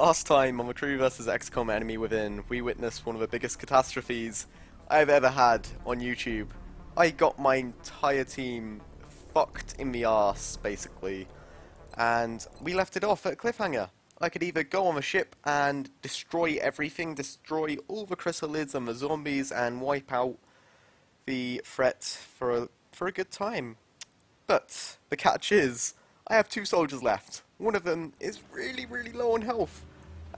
Last time on the Crew vs XCOM Enemy Within, we witnessed one of the biggest catastrophes I've ever had on YouTube. I got my entire team fucked in the arse, basically, and we left it off at a cliffhanger. I could either go on the ship and destroy everything, destroy all the chrysalids and the zombies, and wipe out the threat for a, for a good time. But the catch is, I have two soldiers left. One of them is really, really low on health,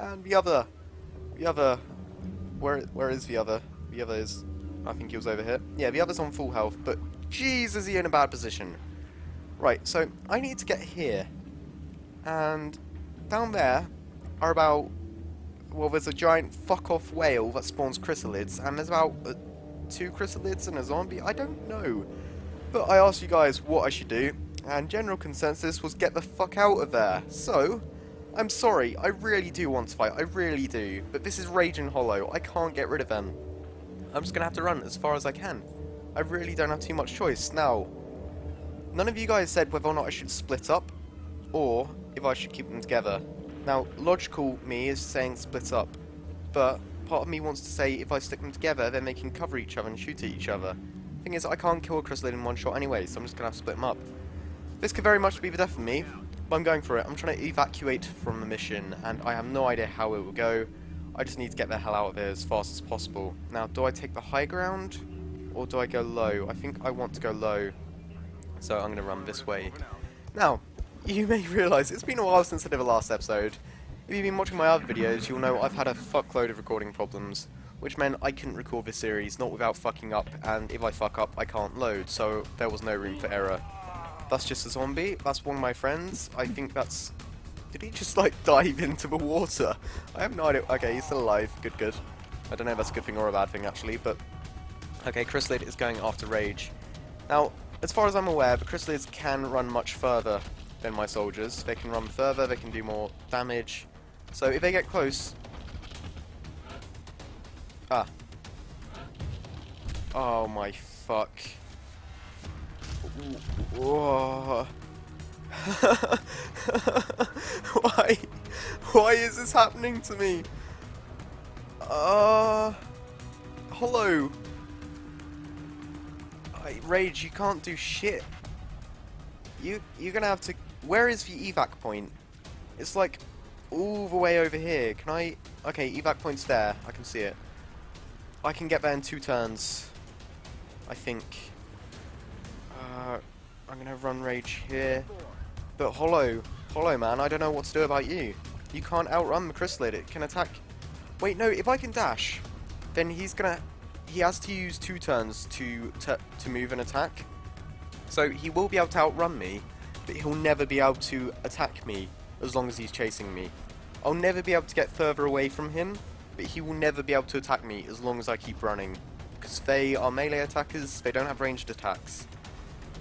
and the other, the other, where where is the other? The other is, I think he was over here. Yeah, the other's on full health, but jeez, is he in a bad position? Right, so I need to get here, and down there are about, well, there's a giant fuck-off whale that spawns chrysalids, and there's about uh, two chrysalids and a zombie. I don't know, but I asked you guys what I should do, and general consensus was get the fuck out of there. So, I'm sorry, I really do want to fight, I really do, but this is Rage and Hollow, I can't get rid of them. I'm just gonna have to run as far as I can. I really don't have too much choice. Now, none of you guys said whether or not I should split up, or if I should keep them together. Now, logical me is saying split up, but part of me wants to say if I stick them together, then they can cover each other and shoot at each other. Thing is, I can't kill a chrysalid in one shot anyway, so I'm just gonna have to split them up. This could very much be the death of me, I'm going for it. I'm trying to evacuate from the mission, and I have no idea how it will go. I just need to get the hell out of here as fast as possible. Now, do I take the high ground, or do I go low? I think I want to go low, so I'm going to run this way. Now, you may realise it's been a while since I did the last episode. If you've been watching my other videos, you'll know I've had a fuckload of recording problems, which meant I couldn't record this series, not without fucking up, and if I fuck up, I can't load, so there was no room for error. That's just a zombie. That's one of my friends. I think that's... Did he just, like, dive into the water? I have no idea. Okay, he's still alive. Good, good. I don't know if that's a good thing or a bad thing, actually, but... Okay, Chrysalid is going after Rage. Now, as far as I'm aware, the Chrysalids can run much further than my soldiers. They can run further, they can do more damage. So if they get close... Ah. Oh my fuck. Why? Why is this happening to me? Uh. Hello. I, Rage, you can't do shit. You you're gonna have to. Where is the evac point? It's like all the way over here. Can I? Okay, evac point's there. I can see it. I can get there in two turns. I think. I'm gonna run rage here. But Hollow, Hollow man, I don't know what to do about you. You can't outrun the Chrysalid, it can attack... Wait, no, if I can dash, then he's gonna... He has to use two turns to, to, to move and attack. So he will be able to outrun me, but he'll never be able to attack me as long as he's chasing me. I'll never be able to get further away from him, but he will never be able to attack me as long as I keep running. Because they are melee attackers, they don't have ranged attacks.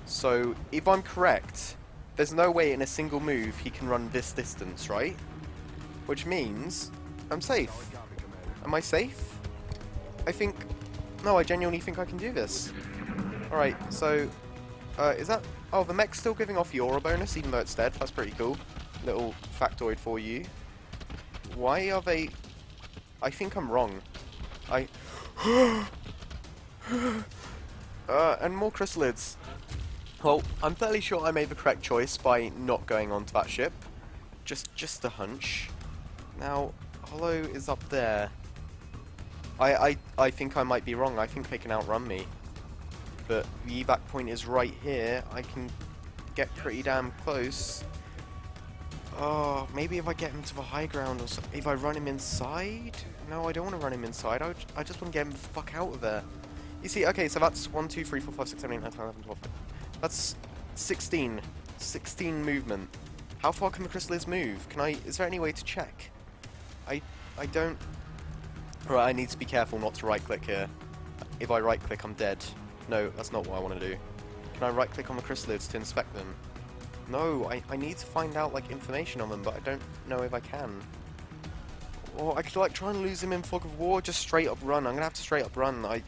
So, if I'm correct, there's no way in a single move he can run this distance, right? Which means I'm safe. Am I safe? I think... No, I genuinely think I can do this. Alright, so... Uh, is that... Oh, the mech's still giving off aura bonus, even though it's dead. That's pretty cool. Little factoid for you. Why are they... I think I'm wrong. I... uh, and more chrysalids. Well, I'm fairly sure I made the correct choice by not going onto that ship. Just just a hunch. Now, Hollow is up there. I, I, I think I might be wrong. I think they can outrun me. But the evac point is right here. I can get pretty damn close. Oh, maybe if I get him to the high ground or something. If I run him inside? No, I don't want to run him inside. I, I just want to get him the fuck out of there. You see, okay, so that's 1, 2, 3, 4, 5, 6, 7, 8, 9, 10, 11, 12, that's 16. 16 movement. How far can the chrysalids move? Can I? Is there any way to check? I I don't. Right, I need to be careful not to right click here. If I right click, I'm dead. No, that's not what I want to do. Can I right click on the chrysalids to inspect them? No, I, I need to find out like information on them, but I don't know if I can. Or I could like try and lose him in fog of war, just straight up run. I'm gonna have to straight up run. I.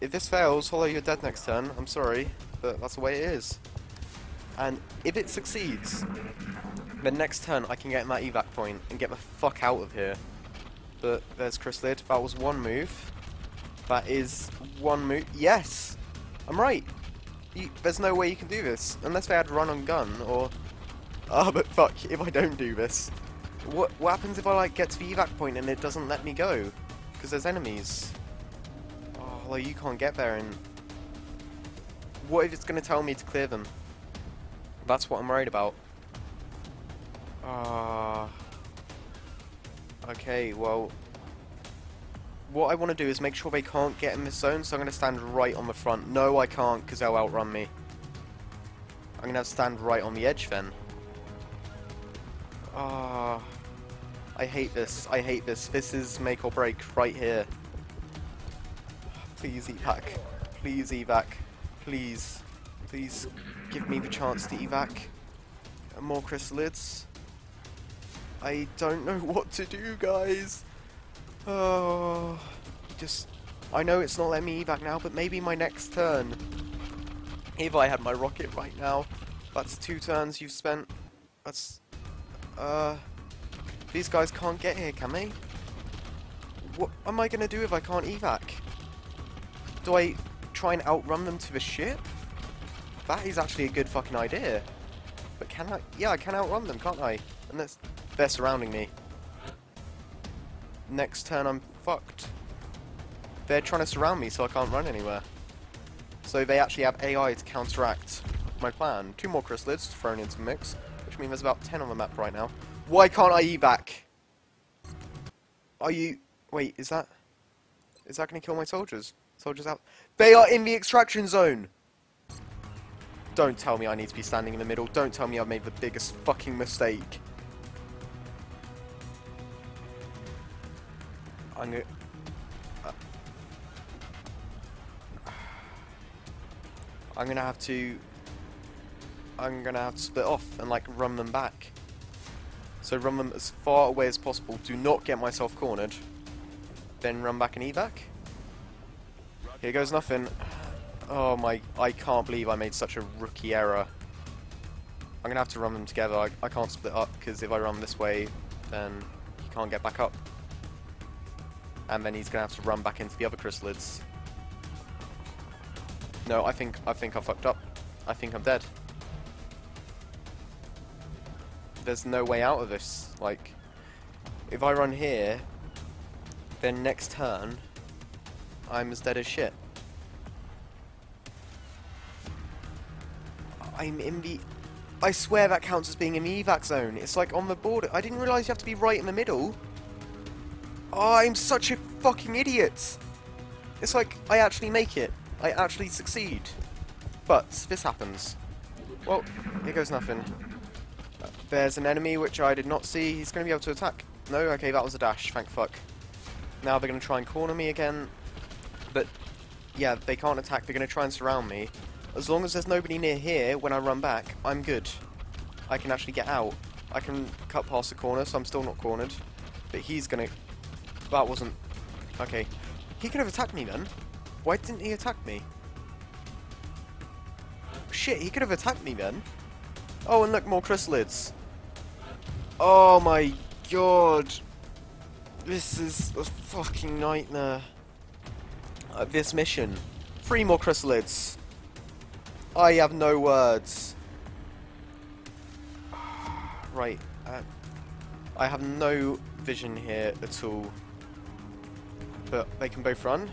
If this fails, Hollow, you're dead next turn. I'm sorry but that's the way it is. And if it succeeds, then next turn I can get that evac point and get the fuck out of here. But there's Chris Chrysalid. That was one move. That is one move. Yes! I'm right. You, there's no way you can do this. Unless they had run on gun or... Oh, but fuck, if I don't do this. What, what happens if I like get to the evac point and it doesn't let me go? Because there's enemies. Oh, well, you can't get there and... What if it's going to tell me to clear them? That's what I'm worried about. Ah. Uh, okay, well... What I want to do is make sure they can't get in this zone, so I'm going to stand right on the front. No, I can't, because they'll outrun me. I'm going to stand right on the edge then. Ah. Uh, I hate this. I hate this. This is make or break right here. Please evac. Please evac. Please. Please give me the chance to evac. More chrysalids. I don't know what to do, guys. Oh, just... I know it's not letting me evac now, but maybe my next turn. If I had my rocket right now. That's two turns you've spent. That's... Uh... These guys can't get here, can they? What am I going to do if I can't evac? Do I try and outrun them to the ship? That is actually a good fucking idea. But can I? Yeah, I can outrun them, can't I? And that's, they're surrounding me. Next turn I'm fucked. They're trying to surround me so I can't run anywhere. So they actually have AI to counteract my plan. Two more chrysalids thrown into the mix, which means there's about 10 on the map right now. Why can't I evac? Are you... Wait, is that... Is that going to kill my soldiers? Soldiers out... They are in the extraction zone! Don't tell me I need to be standing in the middle. Don't tell me I've made the biggest fucking mistake. I'm gonna... Uh, I'm gonna have to... I'm gonna have to split off and like run them back. So run them as far away as possible. Do not get myself cornered. Then run back and evac. Here goes nothing. Oh my, I can't believe I made such a rookie error. I'm going to have to run them together. I, I can't split up because if I run this way, then he can't get back up. And then he's going to have to run back into the other chrysalids. No, I think I think I fucked up. I think I'm dead. There's no way out of this. Like, if I run here, then next turn, I'm as dead as shit. I'm in the... I swear that counts as being in the evac zone. It's like on the border. I didn't realise you have to be right in the middle. Oh, I'm such a fucking idiot. It's like, I actually make it. I actually succeed. But, this happens. Well, here goes nothing. There's an enemy which I did not see. He's going to be able to attack. No? Okay, that was a dash. Thank fuck. Now they're going to try and corner me again. But, yeah, they can't attack. They're going to try and surround me. As long as there's nobody near here when I run back, I'm good. I can actually get out. I can cut past the corner, so I'm still not cornered. But he's gonna... That wasn't... Okay. He could have attacked me then. Why didn't he attack me? Shit, he could have attacked me then. Oh, and look, more chrysalids. Oh my god. This is a fucking nightmare. Uh, this mission. Three more chrysalids. I have no words. Right. Uh, I have no vision here at all. But they can both run.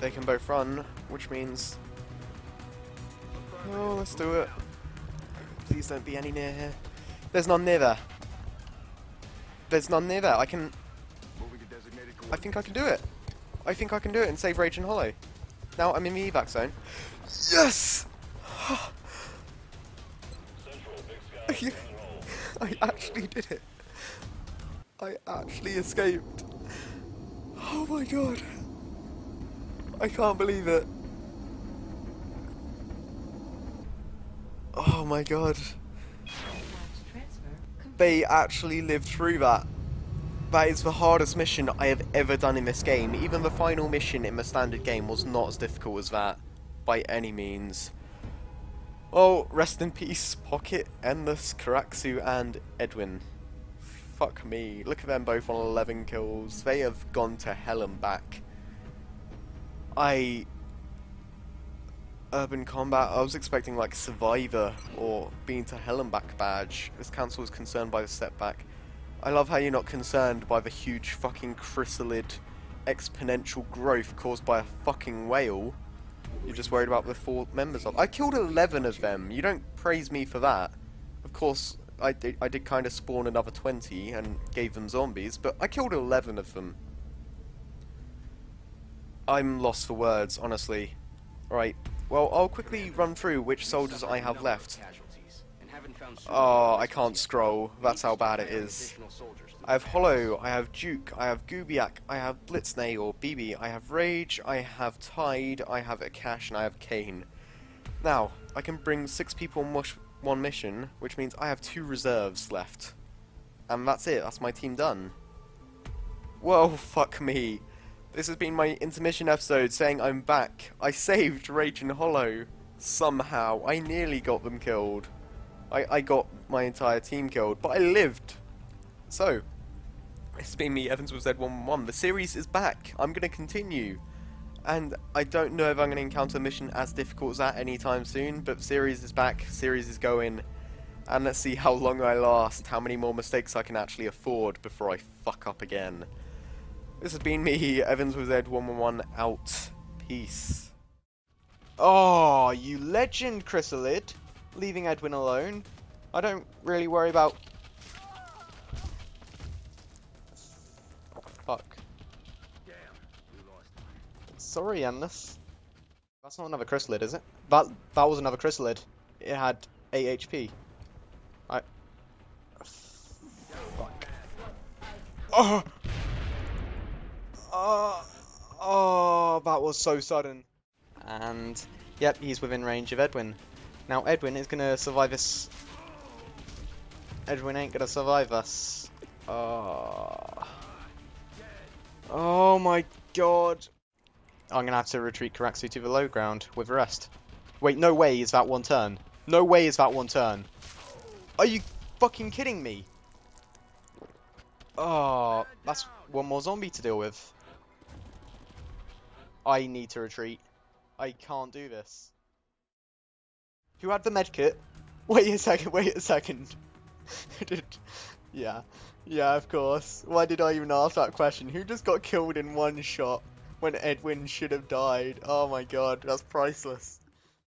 They can both run, which means... Oh, let's do it. Please don't be any near here. There's none near there. There's none near there. I can... I think I can do it. I think I can do it and save Rage and Hollow. Now I'm in the evac zone. Yes! I actually did it. I actually escaped. Oh my god. I can't believe it. Oh my god. They actually lived through that. That is the hardest mission I have ever done in this game. Even the final mission in the standard game was not as difficult as that. By any means. Oh, rest in peace, Pocket, Endless, Curaxu, and Edwin. Fuck me. Look at them both on 11 kills. They have gone to hell and back. I... Urban Combat, I was expecting like Survivor or Being to Hell and Back badge. This council is concerned by the setback. I love how you're not concerned by the huge fucking chrysalid exponential growth caused by a fucking whale. You're just worried about the four members of. I killed 11 of them. You don't praise me for that. Of course, I did, I did kind of spawn another 20 and gave them zombies, but I killed 11 of them. I'm lost for words, honestly. Right, well, I'll quickly run through which soldiers I have left. Oh, I can't scroll. That's how bad it is. I have Hollow, I have Juke, I have Gubiak, I have Blitznay or BB, I have Rage, I have Tyde, I have Akash, and I have Cane. Now, I can bring six people on one mission, which means I have two reserves left. And that's it, that's my team done. Whoa, fuck me. This has been my intermission episode saying I'm back. I saved Rage and Hollow. Somehow. I nearly got them killed. I, I got my entire team killed, but I lived. So, it's been me, Evans with Z111. The series is back. I'm going to continue. And I don't know if I'm going to encounter a mission as difficult as that anytime soon, but series is back, series is going. And let's see how long I last, how many more mistakes I can actually afford before I fuck up again. This has been me, Evans with Z111, out. Peace. Oh, you legend, Chrysalid. Leaving Edwin alone. I don't really worry about fuck. Sorry, Endless. That's not another chrysalid, is it? That that was another chrysalid. It had 8 HP. I. Fuck. Oh. Oh. Oh, that was so sudden. And yep, he's within range of Edwin. Now Edwin is gonna survive this. Edwin ain't gonna survive us. Oh. Oh my god. I'm gonna have to retreat Curaxu to the low ground with rest. Wait, no way is that one turn. No way is that one turn. Are you fucking kidding me? Oh, that's one more zombie to deal with. I need to retreat. I can't do this. Who had the medkit? Wait a second, wait a second. yeah. Yeah, of course. Why did I even ask that question? Who just got killed in one shot when Edwin should have died? Oh my god, that's priceless.